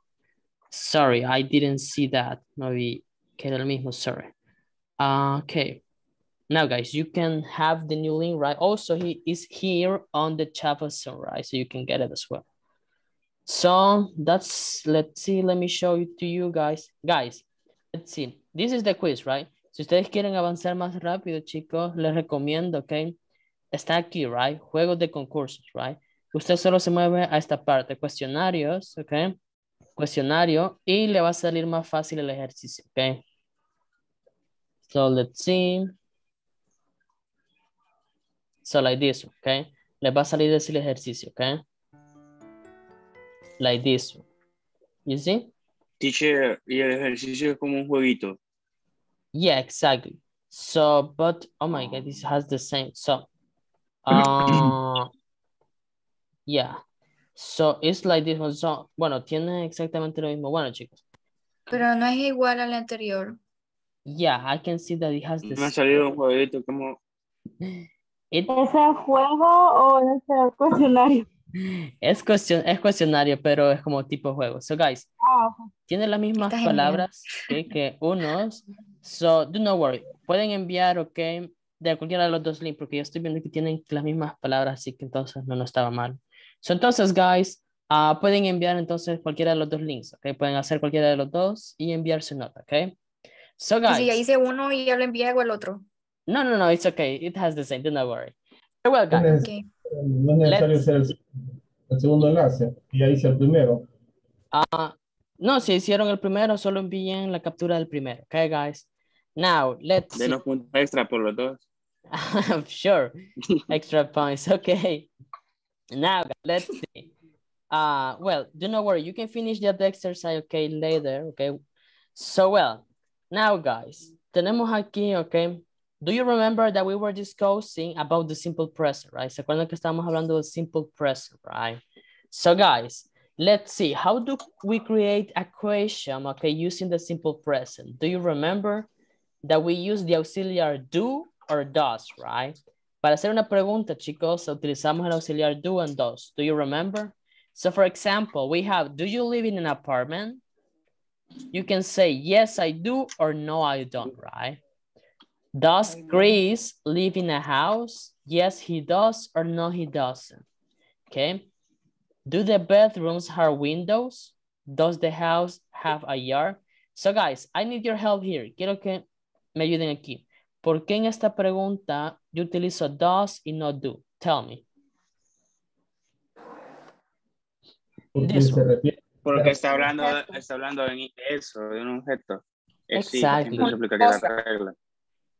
Sorry, I didn't see that. Maybe que era el mismo, sorry. Uh, okay. Now, guys, you can have the new link, right? Also, he is here on the chat as right? So you can get it as well. So that's, let's see, let me show it to you guys. Guys, see. This is the quiz, right? Si ustedes quieren avanzar más rápido, chicos, les recomiendo, ok? Está aquí, right? Juegos de concursos, right? Usted solo se mueve a esta parte, cuestionarios, ok? Cuestionario y le va a salir más fácil el ejercicio, ok? So let's see. So like this, ok? Le va a salir ese ejercicio, ok? Like this. You see? Teacher, y el ejercicio es como un jueguito. Yeah, exactly. So, but oh my god, this has the same. So, uh, yeah. So it's like this one. So, bueno, tiene exactamente lo mismo. Bueno, chicos. Pero no es igual al anterior. Yeah, I can see that it has the Me ha same. salido un jueguito como... It, ¿Es el juego o es el cuestionario? Es, cuestión, es cuestionario, pero es como tipo juego. So, guys, ok. tiene las mismas palabras que, que unos. So, do not worry. Pueden enviar, ok, de cualquiera de los dos links, porque yo estoy viendo que tienen las mismas palabras, así que entonces no, no estaba mal. So, entonces, guys, ah, pueden enviar entonces cualquiera de los dos links, ok. Pueden hacer cualquiera de los dos y enviar su nota, ok. So, Y guys. si ya hice uno y ya lo envié, hago el otro. No, no, no, it's okay. It has the same. Do not worry. Well, guys. Ok. No es necesario hacer el, el segundo enlace. Ya hice el primero. Ah, no, si hicieron el primero, solo envíen la captura del primero. Okay, guys. Now, let's. Denos puntos extra por los dos. sure. Extra points. Okay. Now, let's see. Uh, well, do not worry. You can finish that exercise, okay, later, okay? So, well, now, guys, tenemos aquí, okay? Do you remember that we were discussing about the simple present, right? ¿Se acuerdan que estábamos hablando del simple present, right? So, guys, let's see. How do we create a question, okay, using the simple present? Do you remember that we use the auxiliar do or does, right? Para hacer una pregunta, chicos, utilizamos el auxiliar do and does. Do you remember? So for example, we have, do you live in an apartment? You can say, yes, I do, or no, I don't, right? Does Chris live in a house? Yes, he does, or no, he doesn't. Okay. Do the bedrooms have windows? Does the house have a yard? So guys, I need your help here. Quiero que me ayuden aquí. ¿Por qué en esta pregunta yo utilizo does y no do? Tell me. Porque This se one. refiere Porque está hablando, está hablando en eso, de un objeto. Eh, sí,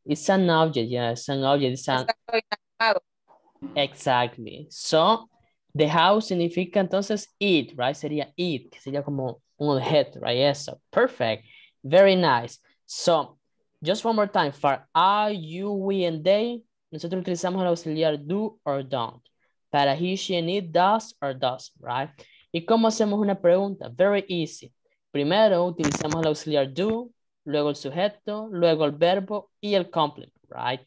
It's an object, yeah, it's an object. It's an... Exactly. So, the house significa entonces it, right? Sería it, que sería como un objeto, right? Eso. Perfect. Very nice. So, just one more time. For I, you, we, and they, nosotros utilizamos el auxiliar do or don't. Para he, she, and it, does or does, right? ¿Y cómo hacemos una pregunta? Very easy. Primero utilizamos el auxiliar do, luego el sujeto, luego el verbo y el complement, right?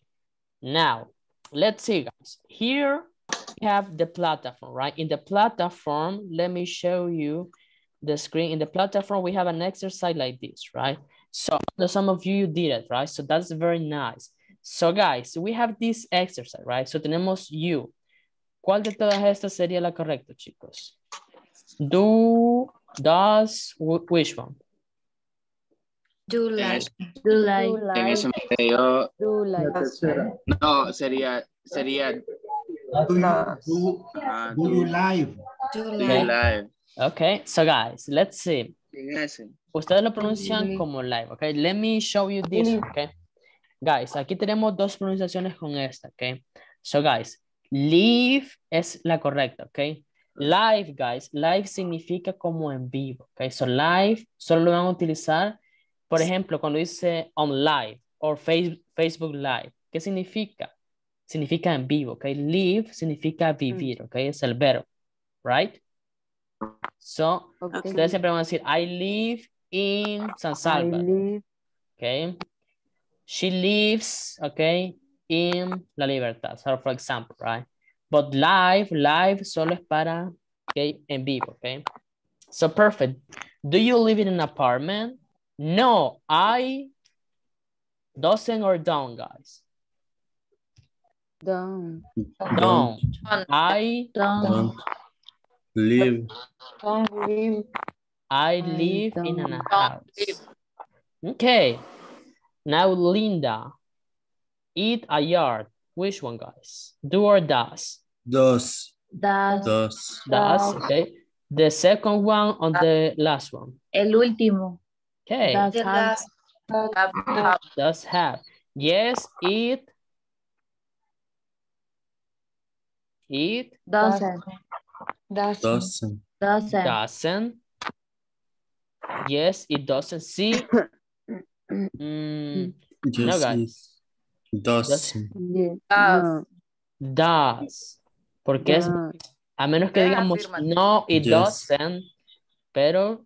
Now, let's see, guys. Here we have the platform, right? In the platform, let me show you the screen. In the platform, we have an exercise like this, right? So some of you did it, right? So that's very nice. So guys, we have this exercise, right? So tenemos you. ¿Cuál de todas estas sería la correcta, chicos? Do, does, wh- which one? Do like. en ese me tercera. no, sería, sería, Do you, do, ajá, do you live? Do like. live. Okay, so guys, let's see. Ustedes lo pronuncian como live, okay? Let me show you this, okay? Guys, aquí tenemos dos pronunciaciones con esta, okay? So guys, live es la correcta, okay? Live, guys, live significa como en vivo, okay? So live solo lo van a utilizar, por ejemplo, cuando dice on live o face- Facebook live. ¿Qué significa? Significa en vivo, okay? Live significa vivir, okay? Es el verbo, right? So, Okay. Ustedes siempre van a decir, I live in San Salvador. Okay. She lives, okay, in La Libertad. So, for example, right? But live, live solo es para, okay, en vivo, okay? So perfect. Do you live in an apartment? No, I doesn't or don't, guys. Don't. Don't. I Don't live. Don't live. I I live in don't. a house. Okay. Now Linda. Eat a yard. Which one, guys? Do or does? Does. Does. Dos. Does, okay. The second one on the last one. El último. Okay. It does have, have. Does have. Yes, eat. Eat Doesn't. Doesn't. Doesn't. Doesn't. doesn't. Yes, it doesn't. See. Mm, Yes, guys. it doesn't. Does. No. does. Porque es, No. a menos que digamos no, it Yes. doesn't, pero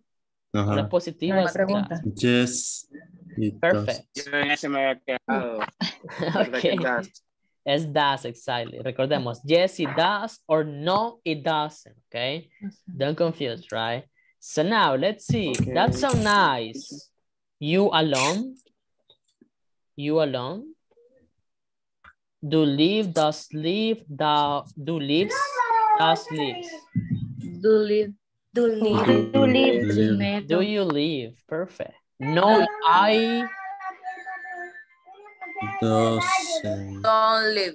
no es Ajá. positiva. No pregunta. Yes, it Perfect. Yo en ese me había quedado. Okay. das? Es does, exactly. Recordemos, yes, it does, or no, it doesn't, okay? Don't confuse, right? So now, let's see. That's so nice. You alone? You alone? Do live, does live, do, do lives, does lives. Do live. Do live. Do live. Live. Do you live? Perfect. No, I, Doesn't. Don't live.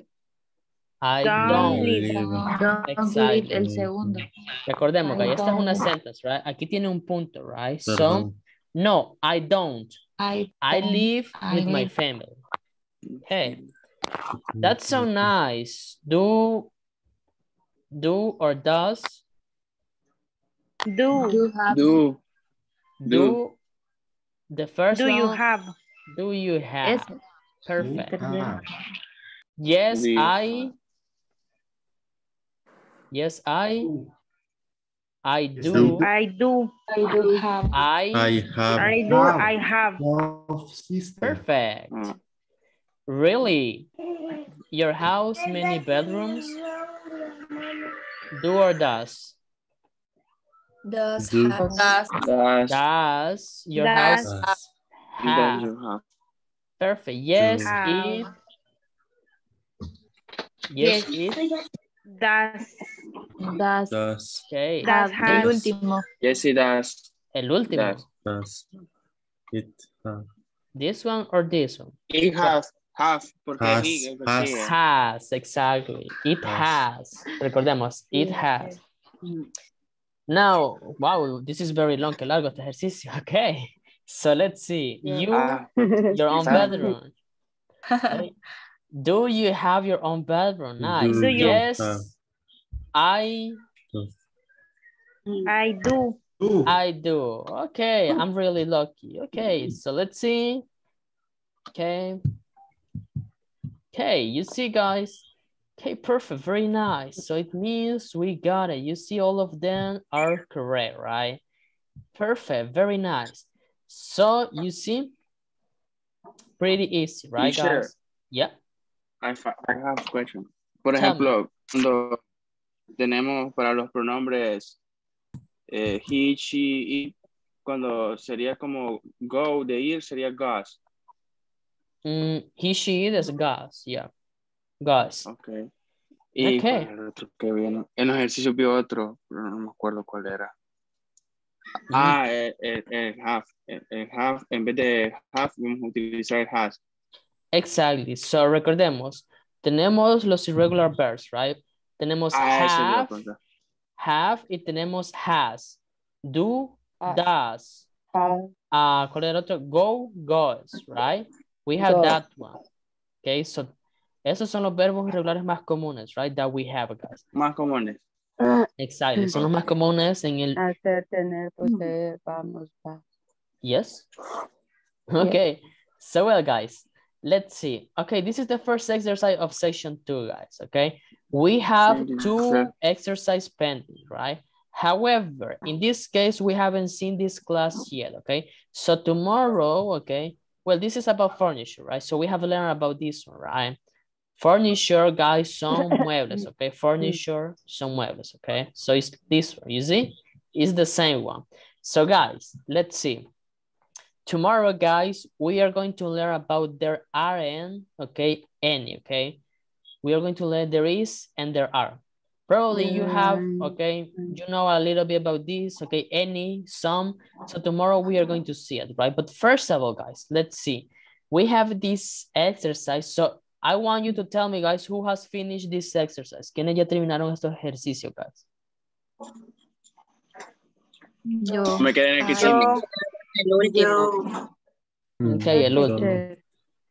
I Don't don't. live. Don't Exactly. live el segundo. Recordemos que I esta es una sentence, right? Aquí tiene un punto, right? So, Perdón. no, I don't. I I live I with my family. Hey, that's so nice. Do, do or does, Do. Do have. Do. do, the first Do you have? do you have? Ese. Perfect. Ah, Yes, We I, yes, I, I do, I do. I do have. I, I have. I do. Have. I have. Love perfect. Mm. Really? Your house many bedrooms? Do or does? Does Do. have. Does. Das. Does your Does. house Does. Does have? you have? Perfect. Yes, Have. it. Yes, it. Does. Das. Does. Okay. Does have. El último. Yes, it does. El último. Does. Does. It have. This one or this one? It have. Have. Porque Has, he es el que has. sigue. Has, exactly. It Has. has. Recordemos, it has. Mm. Now, wow, this is very long, que largo este ejercicio. Okay. So let's see. You, Ah, your own bedroom. Okay. Do you have your own bedroom? Nice. Do Yes. I I do. Do. I do. Okay, I'm really lucky. Okay, so let's see. Okay. Okay, you see, guys. Okay, perfect. Very nice. So it means we got it. You see, all of them are correct, right? Perfect. Very nice. So you see, pretty easy, right, Teacher. guys? Yeah. I, I have a question. Por Tell me. ejemplo, cuando tenemos para los pronombres eh, he, she, it, cuando sería como go, de ir, sería goes. Mm, he, she, it is gas. Yeah. Gas. Ok. Y Ok. ¿cuál era el otro que viene? En los ejercicios vi otro, pero no me acuerdo cuál era. Ah, el, el, el have. El, el have, en vez de have, vamos a utilizar el has. Exactly. So recordemos, tenemos los irregular verbs, right? Tenemos Ah, have, have y tenemos has. Do, Ah. does. Ah, ¿Cuál era el otro? Go, goes, right? We have Go. that one. Okay, so esos son los verbos irregulares más comunes, right? That we have, guys. Más comunes. Ah. Exactly. Son los más comunes en el Hacer, tener, poseer, vamos, va. Yes. Okay. So well, guys, let's see. Okay, this is the first exercise of section two, guys. Okay, we have two exercise pending, right? However, in this case, we haven't seen this class yet. Okay, so tomorrow, okay. Well, this is about furniture, right? So we have learned about this one, right? Furniture, guys, son muebles, okay? Furniture, son muebles, okay? So it's this one, you see? It's the same one. So guys, let's see. Tomorrow, guys, we are going to learn about there are and, okay, any, okay? We are going to learn there is and there are. Probably you have, mm. okay, you know a little bit about this, okay, any, some. So tomorrow we are going to see it, right? But first of all, guys, let's see. We have this exercise. So I want you to tell me, guys, who has finished this exercise. ¿Quiénes ya terminaron estos ejercicios, guys? Yo. Me quedé en el que El último. Okay, el último.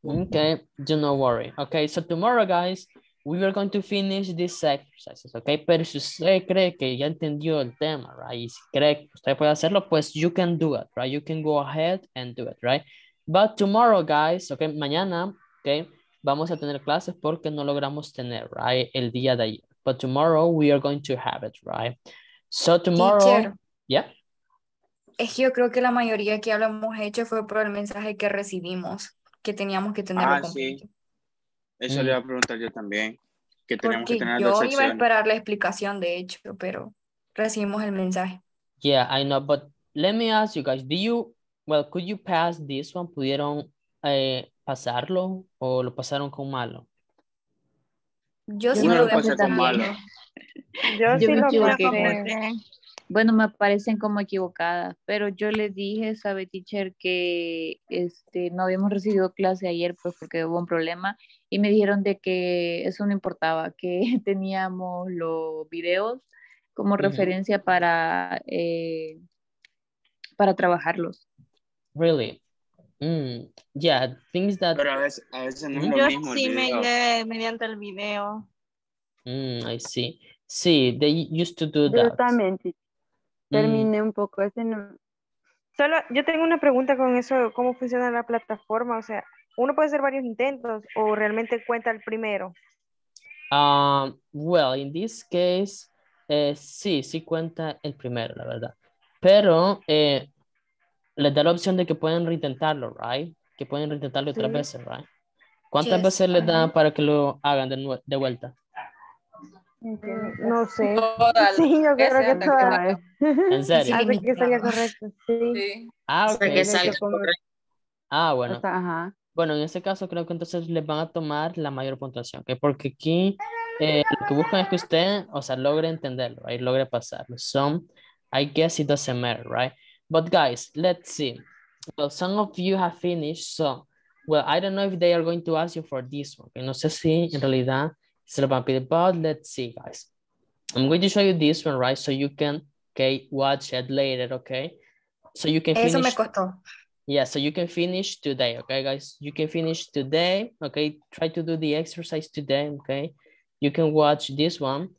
Okay, do not worry. Okay, so tomorrow, guys, we are going to finish these exercises, okay? Pero si usted cree que ya entendió el tema, right? Y si cree que usted puede hacerlo, pues you can do it, right? You can go ahead and do it, right? But tomorrow, guys, okay, mañana, okay, vamos a tener clases porque no logramos tener, right? El día de ayer. But tomorrow we are going to have it, right? So tomorrow, Teacher. yeah. Es que yo creo que la mayoría que hemos hecho fue por el mensaje que recibimos, que teníamos que tenerlo Ah, sí. Eso Mm. le iba a preguntar yo también. Que teníamos que Porque tener yo iba a esperar la explicación, de hecho, pero recibimos el mensaje. Yeah, I know, but let me ask you guys, do you, well, could you pass this one? ¿Pudieron eh, pasarlo o lo pasaron con malo? Yo sí lo pasé con malo. yo Yo sí me lo equivoqué. pasé. Bueno, me parecen como equivocadas, pero yo le dije, sabe, teacher, que este, no habíamos recibido clase ayer, pues porque hubo un problema, y me dijeron de que eso no importaba, que teníamos los videos como Ujú. referencia para, eh, para trabajarlos. Really? Mm, yeah, things that, Pero a veces, a veces no es lo Yo mismo el sí me guié mediante el video. mm, I see. Sí, they used to do that. sí. Mm, Terminé un poco ese no. Solo, yo tengo una pregunta con eso, ¿cómo funciona la plataforma? O sea, uno puede hacer varios intentos o realmente cuenta el primero. um, well, in this case, eh, sí, sí cuenta el primero, la verdad. Pero eh, les da la opción de que pueden reintentarlo, right? Que pueden reintentarlo otras veces, right? ¿Cuántas Yes. veces les dan para que lo hagan de, vuelta? No sé. Todas Sí, yo creo que veces todas. ¿En serio? Hasta que salga correcto. Sí. Sí. Ah, Hasta ok. que salga correcto. Ah, o bueno. sea, ajá. Bueno, en este caso creo que entonces les van a tomar la mayor puntuación, ¿ok? Porque aquí eh, lo que buscan es que usted, o sea, logre entenderlo, right? Logre pasarlo. So, I guess it doesn't matter, right? But guys, let's see. Well, some of you have finished, so, well, I don't know if they are going to ask you for this one, okay? No sé si en realidad se lo van a pedir, but let's see, guys. I'm going to show you this one, right? So you can, okay, watch it later, okay? So you can Eso me finish costó. yeah, so you can finish today, okay, guys? You can finish today, okay? Try to do the exercise today, okay? You can watch this one.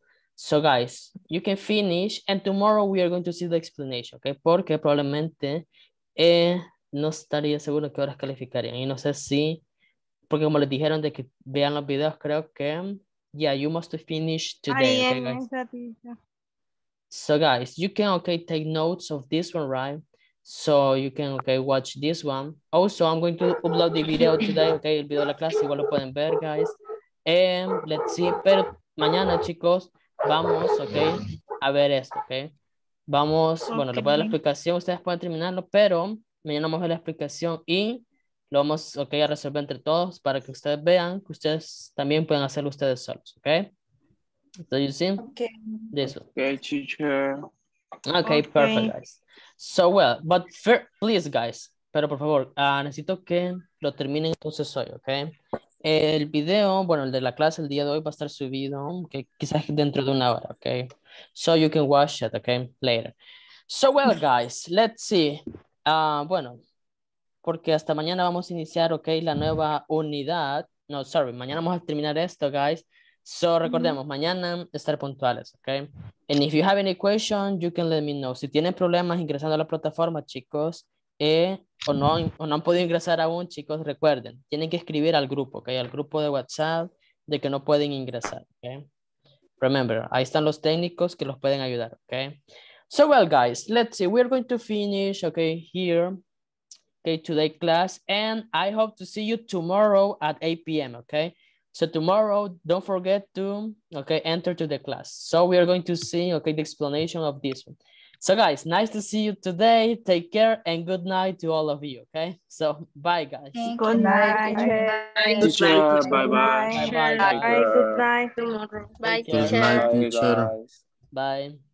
So, guys, you can finish, and tomorrow we are going to see the explanation, okay? Porque probablemente eh, no estaría seguro qué horas calificarían. Y no sé si, porque como les dijeron de que vean los videos, creo que, yeah, you must finish today, okay, guys? So guys, you can okay take notes of this one, right? So you can okay watch this one. Also, I'm going to upload the video today, okay, el video de la clase, igual lo pueden ver, guys. And let's see, pero mañana, chicos, vamos, okay, a ver esto, okay. Vamos, bueno, les voy a dar la Ok. explicación, ustedes pueden terminarlo, pero mañana vamos a ver la explicación y lo vamos, okay, a resolver entre todos para que ustedes vean que ustedes también pueden hacerlo ustedes solos, okay. So you see Okay. this one. Okay, teacher. Okay, perfect, guys. So, well, but please, guys, pero por favor, ah, necesito que lo terminen entonces hoy, ¿ok? El video, bueno, el de la clase el día de hoy va a estar subido, okay, quizás dentro de una hora, ¿ok? So you can watch it, okay, later. So, well, guys, let's see. Ah, bueno, porque hasta mañana vamos a iniciar, ok, la nueva unidad. No, sorry, mañana vamos a terminar esto, guys. So, recordemos, mañana estar puntuales, ok? And if you have any question, you can let me know. Si tienen problemas ingresando a la plataforma, chicos, eh, o, no, o no han podido ingresar aún, chicos, recuerden, tienen que escribir al grupo, ok, al grupo de WhatsApp de que no pueden ingresar, ok? Remember, ahí están los técnicos que los pueden ayudar, ok? So, well, guys, let's see. We're going to finish, okay, here, okay, today class, and I hope to see you tomorrow at 8 p.m., okay? So tomorrow, don't forget to, okay, enter to the class. So we are going to see, okay, the explanation of this one. So guys, nice to see you today. Take care and good night to all of you, okay? So bye guys. Good night. Teacher, bye bye. Bye bye. Bye. Good night. Bye, Take care. Good night, Bye, teacher. guys. Bye.